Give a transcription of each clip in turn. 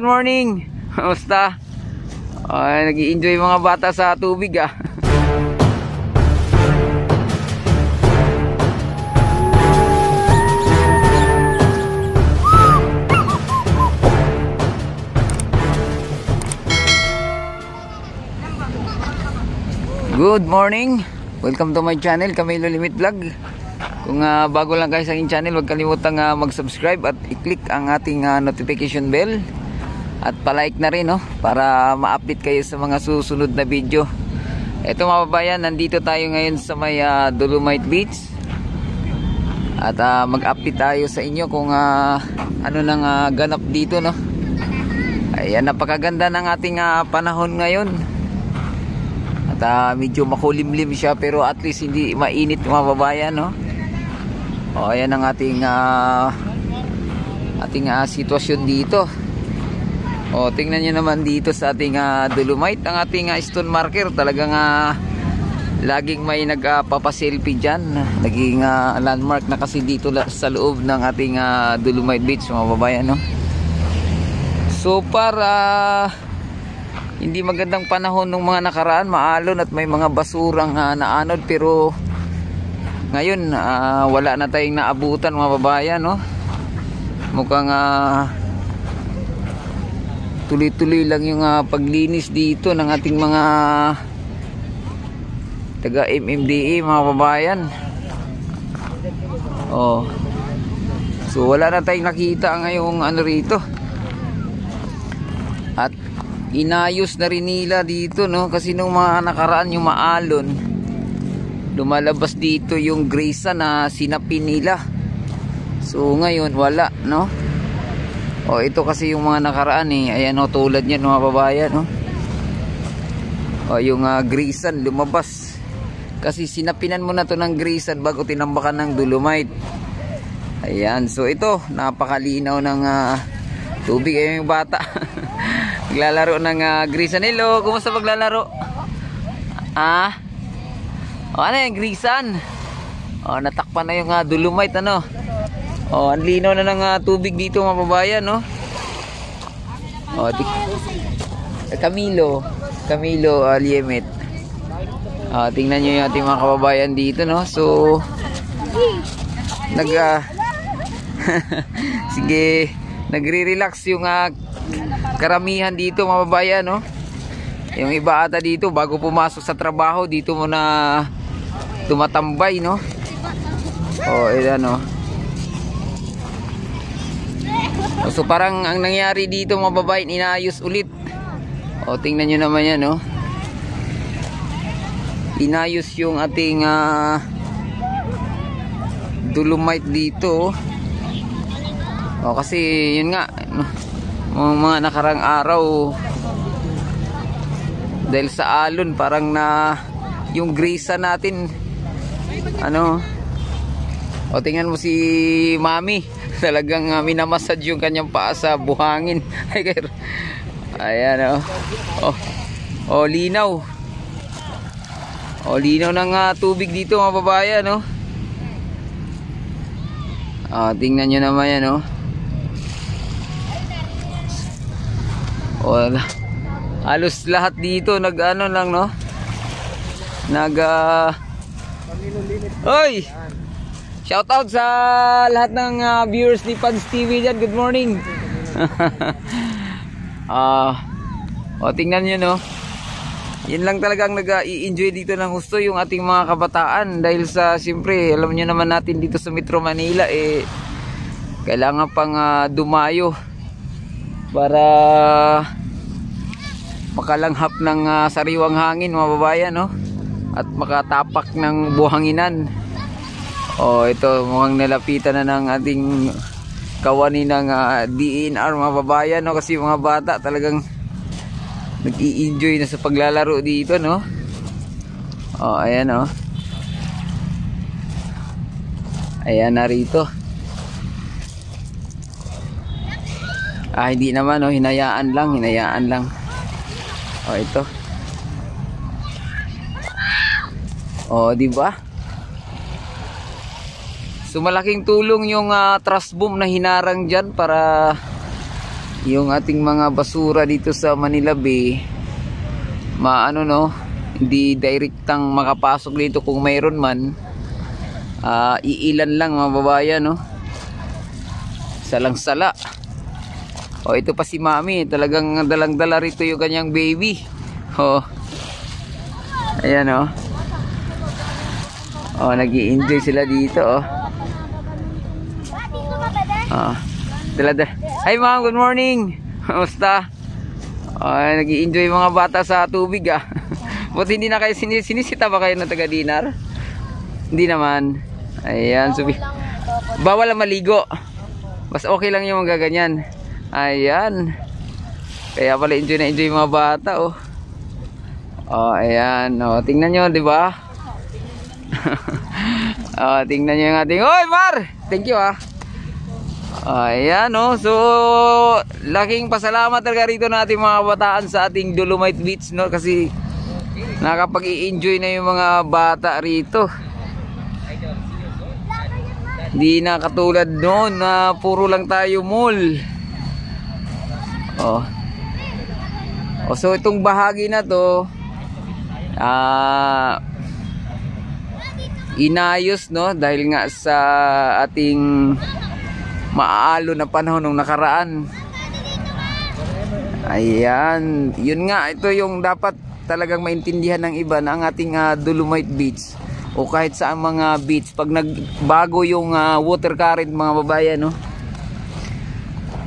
Good morning. Kamusta? Ay, nag-i-enjoy mga bata sa tubig ah. Good morning. Welcome to my channel, Camilo Limit Vlog. Kung ah, bago lang kayo sa aking channel, huwag kalimutang ah, mag-subscribe at i-click ang ating ah, notification bell. At palike na rin, no? Para ma-update kayo sa mga susunod na video. Ito mga babayan, nandito tayo ngayon sa may ah, Dolomite Beach. At ah, mag-update tayo sa inyo kung ah, ano nang ah, ganap dito, no? Ayan, napakaganda ng ating ah, panahon ngayon. At ah, medyo makulimlim siya pero at least hindi mainit mga babayan, no? O, ayan ang ating ah, ating ah, sitwasyon dito. O, tingnan nyo naman dito sa ating ah, Dolomite, ang ating ah, stone marker, talagang ah, laging may nagpapaselfie dyan. Naging ah, landmark na kasi dito sa loob ng ating ah, Dolomite Beach, mga babayan, no? So, para hindi magandang panahon ng mga nakaraan, maalon at may mga basurang ah, naanod pero ngayon ah, wala na tayong naabutan mga babayan no mukhang ah, tuloy-tuloy lang yung ah, paglinis dito ng ating mga taga MMDA mga babayan oh. So wala na tayong nakita ngayong ano rito. At inayos na rin nila dito no? Kasi nung mga nakaraan yung maalon lumalabas dito yung grisa na sinapin nila. So ngayon wala no o ito kasi yung mga nakaraan eh ayan o tulad yan mga babayan no o yung uh, grisan lumabas kasi sinapinan mo na to ng grisan bago tinambakan ng dolomite ayan so ito napakalinaw ng uh, tubig ay yung bata Naglalaro ng uh, Grisan. Hello, kumusta maglalaro? Ah? O ano yung Grisan? O natakpan na yung uh, Dolomite ano? O ang linaw na ng uh, tubig dito mga babayan no? O di Camilo. Camilo uh, Liemet. O, tingnan nyo yung ating mga kababayan dito no? So nag uh, sige nagre-relax yung uh, karamihan dito mga babayan no? Yung iba ata dito bago pumasok sa trabaho dito muna tumatambay no? Oh ilan no so parang ang nangyari dito mga babayan inayos ulit. O tingnan nyo naman yan no inayos yung ating uh, dolomite dito o kasi yun nga mga, mga nakarang araw dahil sa alon parang na yung grisa natin ano. O tingnan mo si mami talagang uh, minamasad yung kanyang paa sa buhangin. Ayan o oh. oh, linaw. O linaw ng uh, tubig dito mga babayan no oh, tingnan nyo naman yan oh. Wala. Halos lahat dito nag ano lang no? Nag uh... oy shout out sa lahat ng uh, viewers ni Pads TV dyan. Good morning. Uh, o tingnan nyo no? Yun lang talagang nag-i-enjoy dito ng gusto yung ating mga kabataan. Dahil sa siyempre alam nyo naman natin dito sa Metro Manila eh kailangan pang uh, dumayo para makalanghap ng uh, sariwang hangin mga babayan no? At makatapak ng buhanginan oh ito mukhang nalapitan na ng ating kawani ng uh, DNR mga babayan no? Kasi mga bata talagang nag-i-enjoy na sa paglalaro dito no? Oh ayan oh. Ayan na rito. Ah hindi naman oh. Hinayaan lang hinayaan lang. Oh ito. Oh di ba so malaking tulong yung uh, truss boom na hinarang diyan para yung ating mga basura dito sa Manila Bay maano no hindi direktang makapasok dito kung mayroon man. Uh, iilan lang mga babayan no. Salang sala oh ito pa si mami talagang dalang dala rito yung kanyang baby. Oh. Ayan oh oh nag enjoy sila dito oh ah dala dala hi ma'am good morning kamusta ay, nag enjoy mga bata sa tubig ah. Buti hindi na kayo sinis sinisita ba kayo ng taga dinar? Hindi naman. Ayan, subi. Bawal ang maligo. Mas okay lang yung mga ganyan. Ayan. Kaya pala enjoy na enjoy mga bata oh. Oh, ayan. Oh, tingnan niyo, 'di ba? Oh, tingnan niyo yung ating. Oy, Mar. Thank you ah. Ayan no. So laking pasalamat talaga rito natin mga bataan sa ating Dolomite Beach no kasi nakapag-i-enjoy na yung mga bata rito. Hindi na katulad noon na puro lang tayo mall. Oh. oh so itong bahagi na to ah uh, inayos no? Dahil nga sa ating maalo na panahon nung nakaraan. Ayan. Yun nga ito yung dapat talagang maintindihan ng iba na ang ating uh, Dolomite Beach o kahit sa mga beach. Pag nagbago yung uh, water current mga babayan no?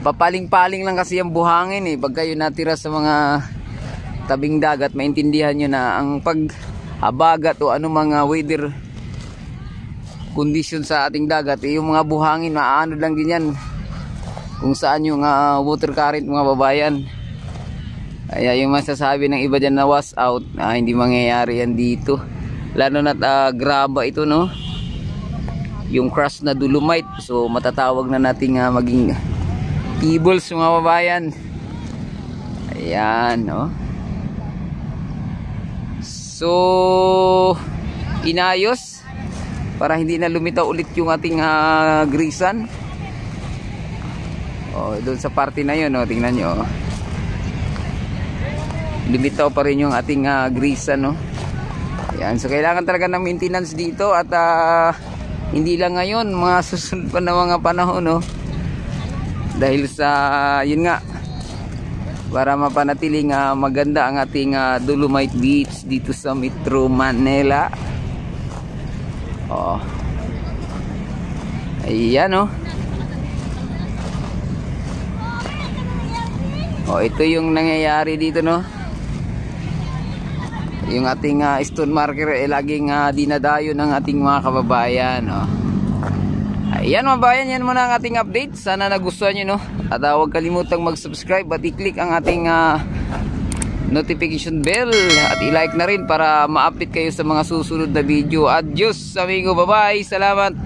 Papaling-paling lang kasi yung buhangin eh. Pag kayo natira sa mga tabing dagat maintindihan nyo na ang pag habagat o ano mga weather condition sa ating dagat eh, yung mga buhangin maaano lang din yan. Kung saan yung uh, water current mga babayan. Kaya yung masasabi ng iba dyan na was out ah, hindi mangyayari yan dito. Lalo na uh, graba ito no? Yung crush na dolomite so matatawag na nating uh, maging pebbles mga babayan. Ayan no? So inayos para hindi na lumitaw ulit yung ating uh, grisan oh, doon sa party na yun oh, tingnan nyo oh. lumitaw pa rin yung ating uh, grisan no? yan so kailangan talaga ng maintenance dito at uh, hindi lang ngayon mga susunod pa na mga panahon no? dahil sa yun nga para mapanatiling uh, maganda ang ating uh, Dolomite Beach dito sa Metro Manila Oh. Ayan oh. Oh, ito yung nangyayari dito no. Yung ating uh, stone marker eh laging uh, dinadayo ng ating mga kababayan, oh. Ayan mga bayan, yan muna ang ating update. Sana nagustuhan niyo no. At uh, huwag kalimutang mag-subscribe at i-click ang ating uh, notification bell at i-like na rin para ma-update kayo sa mga susunod na video. Adios amigo, bye bye, salamat.